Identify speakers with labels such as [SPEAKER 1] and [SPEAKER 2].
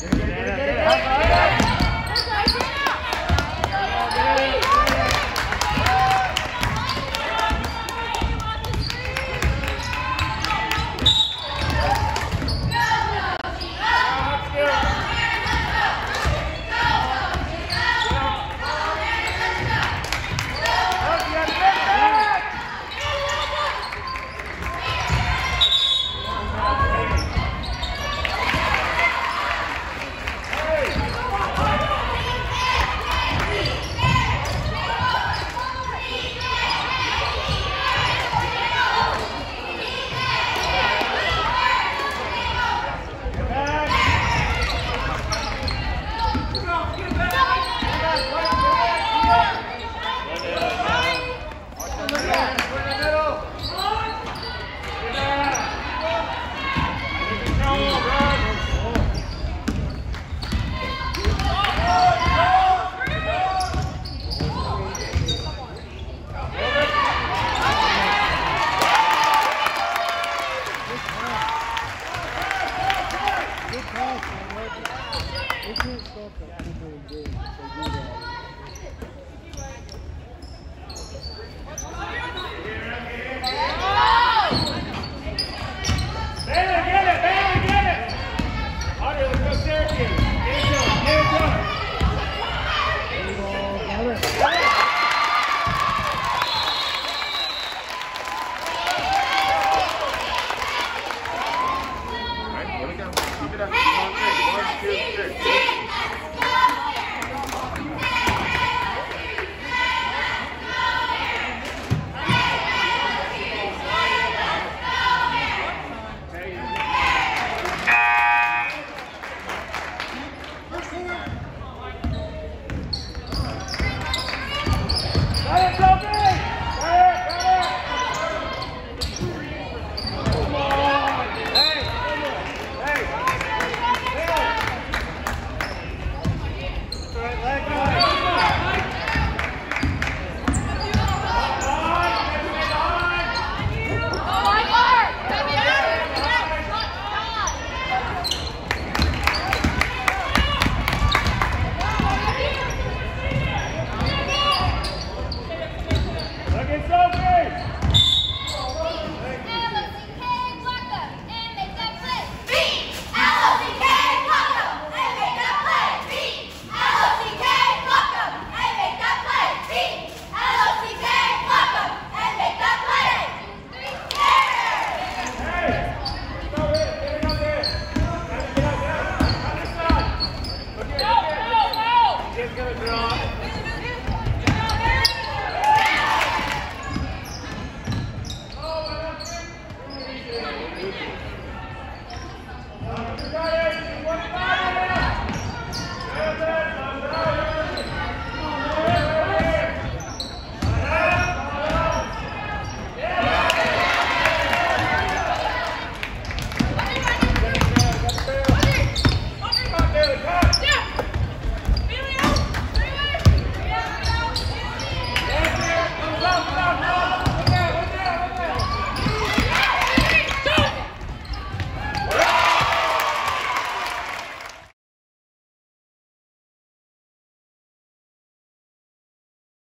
[SPEAKER 1] Yeah. Yeah.